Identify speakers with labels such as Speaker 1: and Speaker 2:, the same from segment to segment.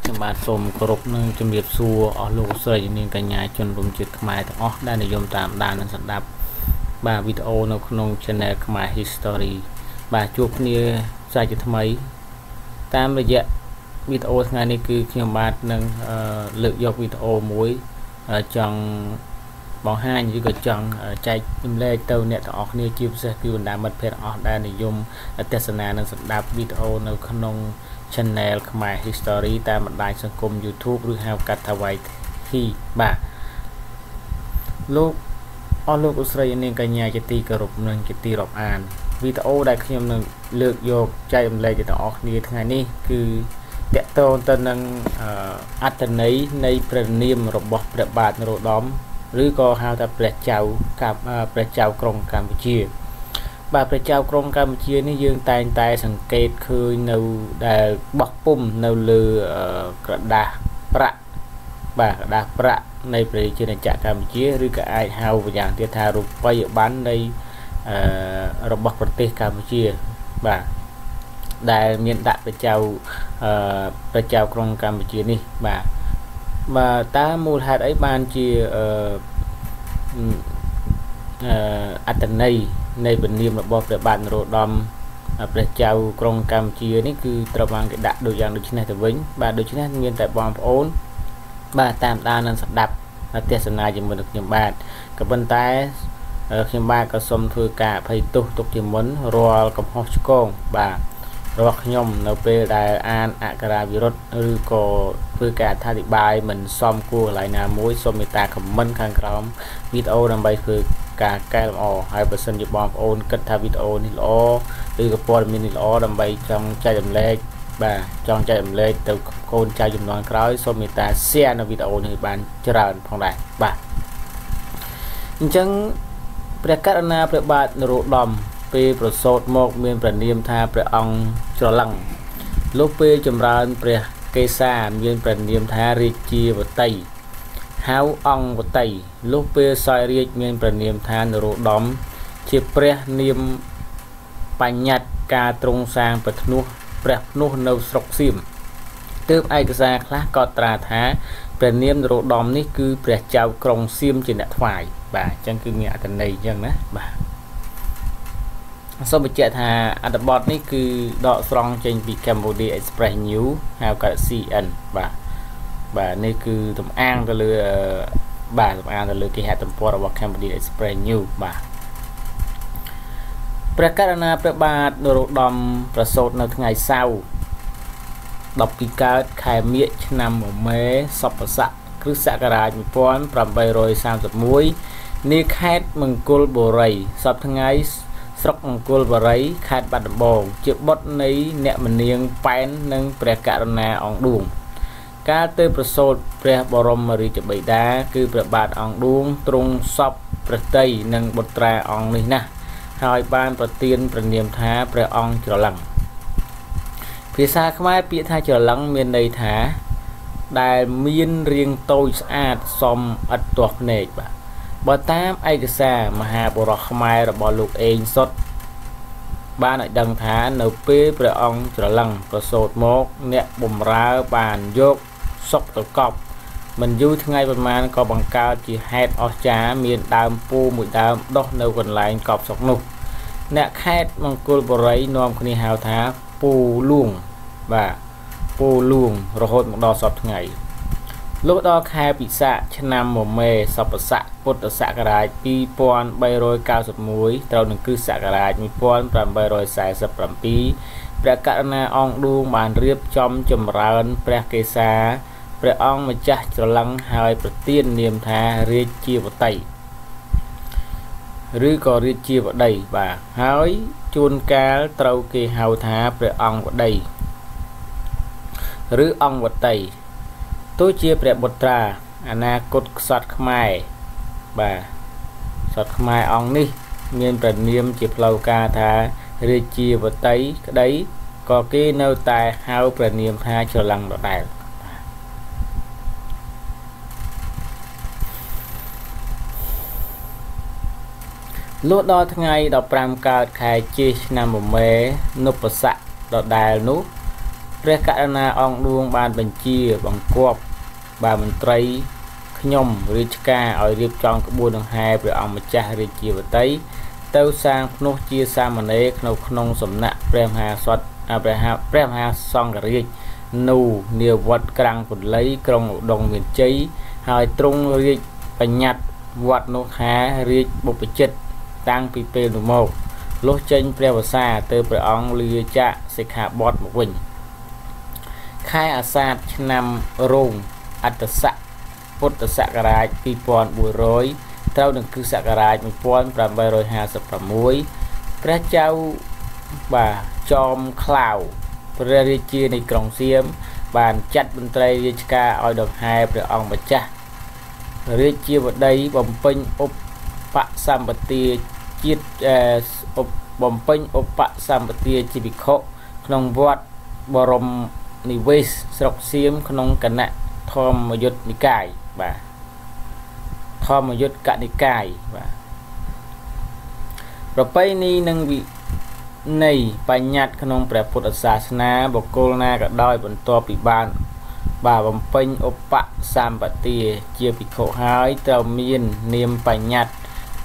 Speaker 1: ខ្ញុំបាទសូមគោរពនិងជំរាបសួរអស់លោកស្រីនាងកញ្ញាជនរួមជាតិខ្មែរទាំងអស់ដែលនិយមតាមដាននិងស្ដាប់បាទវីដេអូនៅក្នុង Channel ខ្មែរ History បាទជួបគ្នាសាជាថ្មី តាមរយៈវីដេអូថ្ងៃនេះគឺខ្ញុំបាទនឹងលើកយកវីដេអូមួយចង់បង្ហាញឬក៏ចង់ចែកចម្លែកទៅអ្នកទាំងអស់គ្នាជាពិសេសគឺបណ្ដាមិត្តភ័ក្តិអស់ដែលនិយមទស្សនានិងស្ដាប់វីដេអូនៅក្នុង Channel ខ្មែរ History តាមបណ្ដាញសង្គម YouTube ឬហៅកាត់ថា YT បាទលោកអស់លោកឧស្រីនាងកញ្ញាជាទីគោរពនិងជាទីរាប់អានវីដេអូដែលខ្ញុំនឹងលើកយកចែករំលែកទៅដល់អ្នកគ្នាថ្ងៃនេះគឺតកតងទៅនឹងអត្តន័យនៃព្រះនាមរបស់ព្រះបាទនរោត្តមឬក៏ហៅថាព្រះចៅកាប់ព្រះចៅក្រុងកម្ពុជា បាទព្រះចៅក្រុងកម្ពុជានេះយើងតែងតែសង្កេតឃើញនៅដែលបោះពុំនៅលើក្រដាសប្រាក់បាទក្រដាសប្រាក់នៃប្រជាជាតិកម្ពុជាឬក៏អាចហៅម្យ៉ាងទៀតថារូបិយប័ណ្ណនៃរបស់ប្រទេសកម្ពុជាបាទដែលមានដាក់ប្រជាអឺប្រជាក្រុងកម្ពុជានេះបាទបាទតើមូលហេតុអីបានជាអឺអត្តន័យ នៃពនាមរបស់ព្រះបាទនរោត្តមព្រះចៅក្រុងកម្ពុជានេះគឺត្រូវបានគេដាក់ដូចយ៉ាងដូចនេះទៅវិញបាទដូច្នេះមានតែបងប្អូន បាទតាមដាននិងស្ដាប់ទស្សនាជាមួយនឹងខ្ញុំបាទក៏ប៉ុន្តែខ្ញុំបាទក៏សូមធ្វើការអភ័យទោសទុកជាមុនរាល់កំហុសឆ្គងបាទរបស់ខ្ញុំនៅពេលដែលអានអក្ខរាវិរុទ្ធឬក៏ធ្វើការអធិប្បាយមិនសមគួរកន្លែងណាមួយសូមមេត្តាខមមិនខាងក្រោមវីដេអូដើម្បីធ្វើ ការកែលម្អហើយបើសិនជាបងប្អូនគិតថាវីដេអូនេះល្អឬក៏ព័ត៌មាននេះល្អដើម្បីចង់ចែករំលែកបាទចង់ចែករំលែកទៅកូនចៅចំនួនក្រោយសូមមេត្តា share នៅវីដេអូនេះបានច្រើនផងដែរបាទអញ្ចឹងព្រះករុណាព្រះបាទនរោត្តមពេលប្រសូតមកមានព្រះនាមថាព្រះអង្គច្រឡឹងលុះពេលចម្រើនព្រះកេសាមានព្រះនាមថារាជាវតី ហៅអង្គវតីលុះពេលសោយរាជមានព្រះនាមថានរោត្តមជាព្រះនាមបញ្ញត្តិការទ្រង់សាងប្រធ្នោះព្រះភ្នោះនៅស្រុកសៀមទើបឯកសារខ្លះក៏ត្រាថាព្រះនាមនរោត្តមនេះគឺព្រះចៅក្រុងសៀមជាអ្នកថ្វាយបាទអញ្ចឹងគឺមានអត្ថន័យអញ្ចឹងណាបាទសូមបញ្ជាក់ថាអត្ថបទនេះគឺដកស្រង់ចេញពី Cambodia Express News ហៅកាត់ CN បាទ បាទនេះគឺតំអាងទៅលើបាទតំអាងទៅលើគេហទំព័ររបស់ Cambodia Express News បាទព្រះករុណាព្រះបាទនរោត្តមប្រសូតនៅថ្ងៃសៅរ៍12កើតខែមិញឆ្នាំមមេសពស័កគ្រិស្តសករាជ1831នាខេត្តមង្គលបុរីសពថ្ងៃស្រុកអង្គលបុរីខេត្តបាត់ដំបងជាបុត្រនៃអ្នកមនាងប៉ែននិងព្រះករុណាអង្គឌួង កាលទៅប្រសូតព្រះបរមរាជបិតាគឺព្រះបាទអង្គឌួងទ្រង់សពព្រះតីនិងបុត្រាអង្គនេះណាស់ហើយបានប្រទានព្រះនាមថាព្រះអង្គច្រឡឹងភាសាខ្មែរពាក្យថាច្រឡឹងមានន័យថា ដែលមានរាងតូចស្អាតសមឥតទាស់ភ្នែកបាទបើតាមឯកសារមហាបុរសខ្មែររបស់លោកអេងសុតបានឲ្យដឹងថានៅពេលព្រះអង្គច្រឡឹងប្រសូតមក អ្នកបំរើបានយក សុកទៅកប់មិនយូរថ្ងៃប្រមាណក៏បង្កើតជាហេតុអស្ចារ្យមានដើមពូមួយដើមដុះនៅកន្លែងកប់សុកនោះ អ្នកខេត្តមង្គលបុរីនាំគ្នាហៅថាពូលួងបាទពូលួងរហូតមកដល់សពថ្ងៃលុះដល់ខែពិសាខឆ្នាំមមេសពស័កពុទ្ធសករាជ2391ត្រូវនឹងគ្រិស្តសករាជ1847ព្រះករុណាអង្គឌួងបានរៀបចំចម្រើនព្រះកេសា ព្រះអង្គម្ចាស់ច្រឡឹងហើយប្រទាននាមថារាជាវតីឬក៏រាជាវតីបាទហើយជួនកាលត្រូវគេហៅថាព្រះអង្គវតីឬអង្គវតីទោះជាព្រះបុត្រាអនាគតក្សត្រខ្មែរបាទក្សត្រខ្មែរអង្គនេះ មានព្រះនាមជាផ្លូវការថារាជាវតីក្តីក៏គេនៅតែហៅព្រះនាមថាច្រឡឹងដដែល លុះដល់ថ្ងៃ15កើតខែជេឆ្នាំមមេនុបស័កដដែលនោះព្រះករុណាអង្គឌួងបានបញ្ជាបង្គាប់បាទមន្ត្រីខ្ញុំរាជការឲ្យរៀបចំក្បួនដង្ហែព្រះអង្គម្ចាស់រាជាវតីទៅសាងភ្នោះជាសាមណេរក្នុងក្នុងសំណាក់ព្រះមហាសតព្រះព្រះមហាសង្ឃរាជនូនាវត្តក្រាំងពន្លៃក្រុងឧដុង្គមានជ័យហើយទ្រង់រាជបញ្ញត្តិវត្តនោះថារាជបុព្វជិត តាំងពីពេលនោះមកលុះចេញព្រះវសាទៅព្រះអង្គលាចាកសិក្ខាបទមកវិញខែអាសាឍឆ្នាំរោងអត្តស័កពុទ្ធសករាជ2400ត្រូវនឹងគ្រិស្តសករាជ1856ព្រះចៅបាទចោមក្លាវព្រះរាជានៃក្រុងសៀមបានចាត់មន្ត្រីរាជការឲ្យដង្ហែព្រះអង្គម្ចាស់រាជាវតីបំពេញឧបសម្បទា ជាតិបំពេញឧបសម្បទាជាភិក្ខុក្នុងវត្តបរមនិវេសស្រុកសៀមក្នុងគណៈធម្មយុត្តនិកាយបាទធម្មយុត្តកនិកាយបាទប្របីនេះនឹងវិនៃបញ្ញត្តិក្នុងព្រះពុទ្ធសាសនាបុគ្គលណាក៏ដោយបន្ទាប់ពីបានបាទបំពេញឧបសម្បទាជាភិក្ខុហើយត្រូវមាននាមបញ្ញត្តិ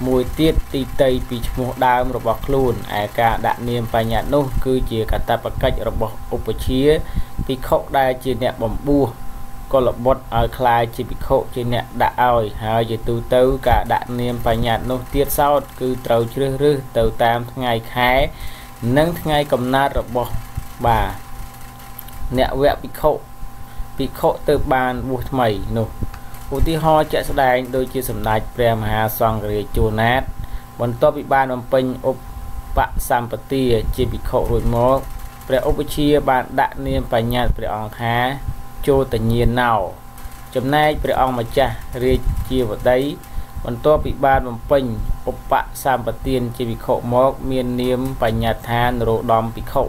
Speaker 1: មួយទៀតទីតីពីឈ្មោះដើមរបស់ខ្លួនឯការដាក់នាមបញ្ញត្តិនោះ គឺជាកតបកិច្ចរបស់ឧបជាភិក្ខុដែលជាអ្នកបំពោះកុលបុត្រឲ្យคล้ายជាភិក្ខុជាអ្នកដាក់ឲ្យហើយជាទូទៅការដាក់នាមបញ្ញត្តិនោះទៀតសោតគឺត្រូវជ្រើសរើសទៅតាមថ្ងៃខែនិងថ្ងៃកំណើតរបស់បាទអ្នកវគ្គភិក្ខុភិក្ខុទៅបានបួសថ្មីនោះ ឧទាហរណ៍ជាក់ស្ដែងដូចជាសម្ដេចព្រះមហាសង្ឃរាជជួណាត បន្ទាប់ពីបានបំពេញឧបសម្បទាជាភិក្ខុរួចមកព្រះឧបជាបានដាក់នាមបញ្ញត្តិព្រះអង្គថាចូលតញាណោចំណែកព្រះអង្គម្ចាស់រាជាវតីបន្ទាប់ពីបានបំពេញឧបសម្បទានជាភិក្ខុមកមាននាមបញ្ញត្តិថានរោត្តមភិក្ខុ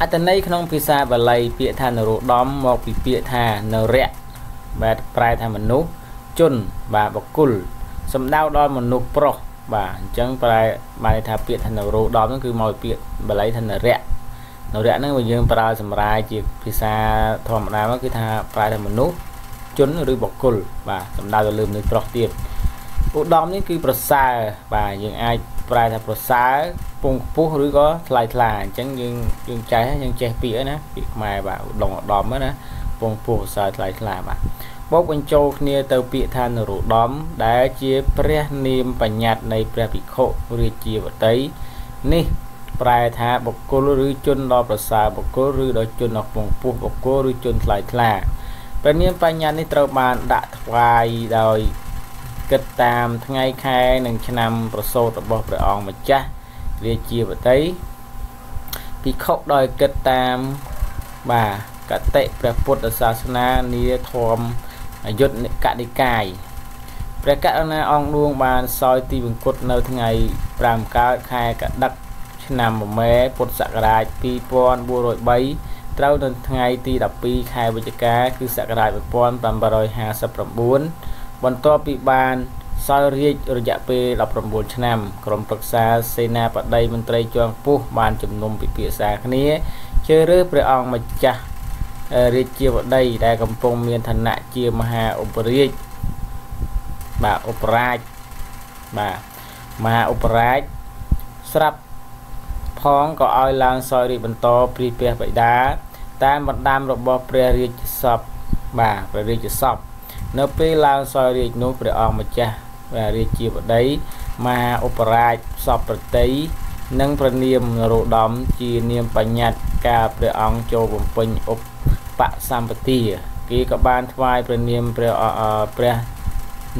Speaker 1: អត្តន័យក្នុងភាសាបាលីពាក្យថានរោត្តមមកពីពាក្យថានរៈ បាទប្រែថាមនុស្សជនបាទបកុលសំដៅដល់មនុស្សប្រុសបាទអញ្ចឹងប្រែបានថាពាក្យថានរោត្តមហ្នឹងគឺមកពីពាក្យបាលីថានរៈនរៈហ្នឹងបើយើងប្រើសម្រាយជាភាសាធម្មតាមកគឺថាប្រែថាមនុស្សជនឬបុគ្គលបាទសំដៅទៅលើមនុស្សប្រុសទៀតឧត្តមនេះគឺប្រសើរបាទយើងអាចប្រែថាប្រសើរពងខ្ពស់ឬក៏ថ្លៃថ្លាអញ្ចឹងយើងយើងចេះយើងចេះពាក្យណាពាក្យខ្មែរបាទឧត្តមឧត្តមណាព ងពោះប្រសើរថ្លៃថ្លាបាទបូកបញ្ចូលគ្នាទៅពាក្យថានរោត្តមដែលជាព្រះនាមបញ្ញត្តិនៃព្រះភិក្ខុរាជាវតីនេះប្រែថាបុគ្គលឬជនដ៏ប្រសើរបុគ្គលឬដ៏ជនដ៏ពងពោះបុគ្គលឬជនថ្លៃថ្លាព្រះនាមបញ្ញានេះត្រូវបានដាក់ថ្វាយដោយគិតតាមថ្ងៃខែនិងឆ្នាំប្រសូតរបស់ព្រះអង្គម្ចាស់រាជាវតីភិក្ខុដោយគិតតាមបាទ កតិព្រះពុទ្ធសាសនានាធម្មយុទ្ធកនិកាយព្រះករុណាអង្គឌួងបានសោយទីវង្គតនៅថ្ងៃ5កើតខែកដឹកឆ្នាំមមែពុទ្ធសករាជ2403ត្រូវនៅថ្ងៃទី12ខែវិច្ឆិកាគឺសករាជ1859បន្ទាប់ពីបានសោយរាជរយៈពេល19ឆ្នាំក្រុមប្រឹក្សាសេនាបតីមន្ត្រីជាន់ខ្ពស់បានជំនុំពិភាក្សាគ្នាជ្រើសរើសព្រះអង្គម្ចាស់ រាជាវតីដែលកំពុងមានឋានៈជាមហាឧបរាជបាទឧបរាជបាទមហាឧបរាជស្រាប់ផងក៏ឲ្យឡើងសោយរាជបន្តព្រីព្រះបិតាតាមបណ្ដាំរបស់ព្រះរាជសពបាទព្រះរាជសពនៅពេលឡើងសោយរាជនោះព្រះអង្គម្ចាស់រាជាបតីមហាឧបរាជសពប្រតិនិងព្រះនាមនរោត្តមជានាមបញ្ញត្តិការព្រះអង្គចូលបំពេញឧប សម្បទាគេក៏បានថ្វាយព្រះនាមព្រះព្រះ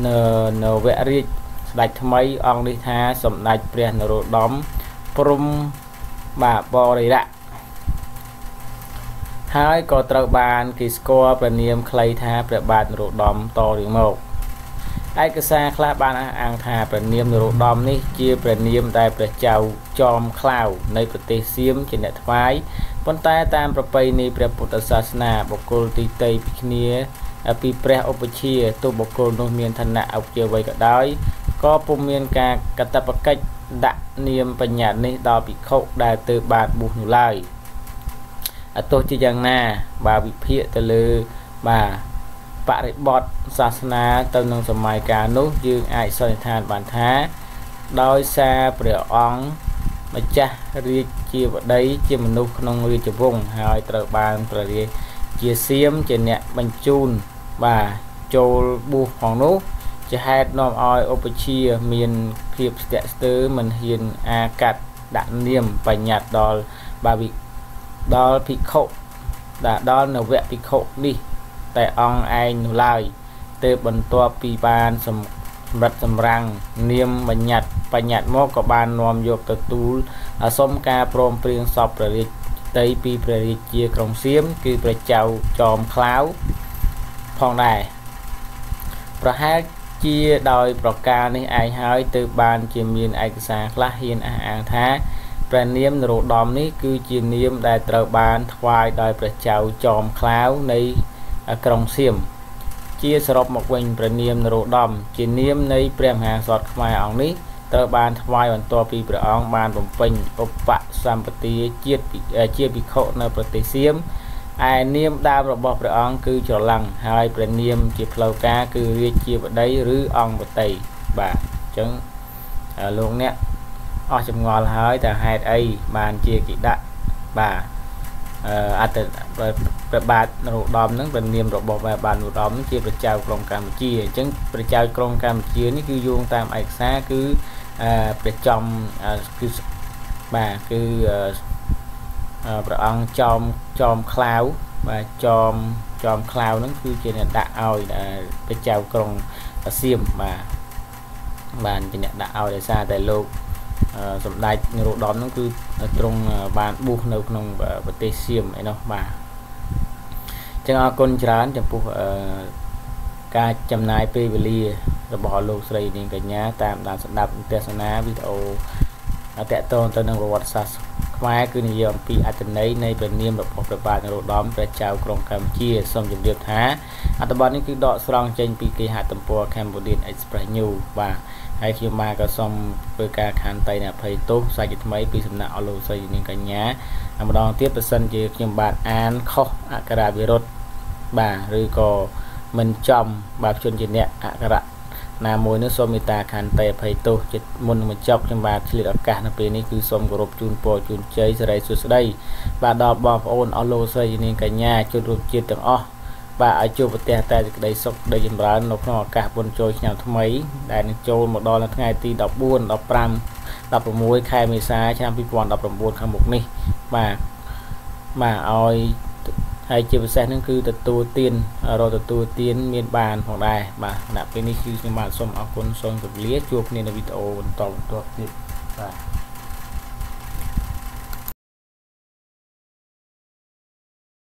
Speaker 1: នៅនៅវរាជស្ដេចថ្មីអង្គនេះថាសម្ដេចព្រះនរោត្តមព្រំបាទបរិរៈហើយក៏ត្រូវបានគេស្គាល់ព្រះនាមខ្លីថាព្រះបាទនរោត្តមតរៀងមកឯកសារខ្លះបានអះអាងថាព្រះនាមនរោត្តមនេះជាព្រះនាមដែលព្រះចៅចោមក្លាវនៃប្រទេសសៀមជាអ្នកថ្វាយ ប៉ុន្តែតាមប្រពៃណីព្រះពុទ្ធសាសនាបុគ្គលទីតីពីគ្នាពីព្រះឧបជាទោះបុគ្គលនោះមានឋានៈអុជាអ្វីក៏ដោយក៏ពុំមានការកតបកិច្ចដាក់នាមបញ្ញត្តិនេះដល់ភិក្ខុដែលទើបបានបួសនោះឡើយទោះជាយ៉ាងណាបាទវិភាគទៅលើបាទបរិបទសាសនាទៅនឹងសម័យកាលនោះយើងអាចសន្និដ្ឋានបានថាដោយសារព្រះអង្គ ម្ចាស់រាជាវតីជាមនុស្សក្នុងរាជវង្សហើយត្រូវបានព្រះរាជាសៀមជាអ្នកបញ្ជូនបាទចូលបួសផងនោះជាហេតុនាំឲ្យឧបជាមានភាពស្ទាក់ស្ទើរមិនហ៊ានអាកាត់ដាក់នាមបញ្ញត្តិដល់បាវិដល់ភិក្ខុដែលដល់នវៈភិក្ខុនេះតែអង្គឯងនោះឡើយទើបបន្ទាប់ពីបានសម្រិតសម្រាំងនាមបញ្ញត្តិបញ្ញត្តិមកក៏បាននាំយកទទួលសុំការព្រមព្រៀងសពព្រះរាជតីពីព្រះរាជាក្រុងសៀមគឺព្រះចៅចោមខ្លាវផងដែរប្រហែលជាដោយប្រការនេះឯងហើយទើបបានជាមានឯកសារខ្លះហ៊ានអះអាងថាព្រះនាមនរោត្តមនេះគឺជានាមដែលត្រូវបានថ្វាយដោយព្រះចៅចោមខ្លាវនៃក្រុងសៀម ជាសរុបមកវិញព្រះនាមនរោត្តមជានាមនៃព្រះមហាក្សត្រខ្មែរអង្គនេះត្រូវបានថ្វាយបន្ទាប់ពីព្រះអង្គបានបំពេញឧបសម្បទាជាតិជាភិក្ខុនៅប្រទេសសៀមឯនាមដើមរបស់ព្រះអង្គគឺច្រឡឹងហើយព្រះនាមជាផ្លូវការគឺរាជាបតីឬអង្គបតីបាទអញ្ចឹងលោកអ្នកអស់ចម្ងល់ហើយតើហេតុអីបានជាគេដាក់បាទ អត្តព្រះបាទនរោត្តមហ្នឹងព្រះនាមរបស់ព្រះបាទនរោត្តមជាព្រះចៅក្រុងកម្ពុជាអញ្ចឹងព្រះចៅក្រុងកម្ពុជានេះគឺយោងតាមឯកសារគឺព្រះចំគឺបាទគឺព្រះអង្គចំចំខ្លាវបាទចំចំខ្លាវហ្នឹងគឺជាអ្នកដាក់ឲ្យព្រះចៅក្រុងសៀមបាទបានជាអ្នកដាក់ឲ្យដោយសារតែលោក សម្ដេចនរោត្តមហ្នឹងគឺទ្រង់បានបួសនៅក្នុងប្រទេសសៀមឯនោះបាទចឹងអរគុណច្រើនចំពោះការចំណាយពេលវេលារបស់លោកស្រីនាងកញ្ញាតាមដានស្ដាប់ទស្សនាវីដេអូតកតងទៅនឹងប្រវត្តិសាស្ត្រខ្មែរគឺនិយាយអំពីអត្ថន័យនៃព្រះនាមរបស់ព្រះបាទនរោត្តមព្រះចៅក្រុងកម្ពុជាសូមជម្រាបថាអត្ថបទនេះគឺដកស្រង់ចេញពីគេហទំព័រ Cambodian Express News បាទ ហើយខ្ញុំបាទក៏សូមធ្វើការខន្តីនៃអភ័យទោសសាច់ថ្មីពីសំណាក់អលោកស្រីនាងកញ្ញាម្ដងទៀតប្រសិនជាខ្ញុំបាទអានខុសអក្ខរាវិរុទ្ធបាទឬក៏មិនចំបាទជនជាអ្នកអក្ខរៈណាមួយនោះសូមមេត្តាខន្តីអភ័យទោសចិត្តមុននឹងបញ្ចប់ខ្ញុំបាទឆ្លៀតឱកាសនៅពេលនេះគឺសូមគោរពជូនពរជូនជ័យសិរីសួស្តីបាទដល់បងប្អូនអស់លោកស្រីនាងកញ្ញាជនរួមជាតិទាំងអស់ បាទឲ្យជួបប្រទះតែសេចក្តីសុខដីចម្រើននៅក្នុងឱកាសបុណ្យចូលឆ្នាំថ្មី ដែលនឹងចូលមកដល់នៅថ្ងៃទី14 15 16ខែមេសាឆ្នាំ2019ខាងមុខនេះបាទបាទឲ្យហើយជាពិសេសហ្នឹងគឺទទួលទានរកទទួលទានមានបានផងដែរបាទដាក់ពេលនេះគឺខ្ញុំបាទសូមអរគុណសូមជម្រាបជួបគ្នានៅវីដេអូបន្តបន្តទៀតបាទ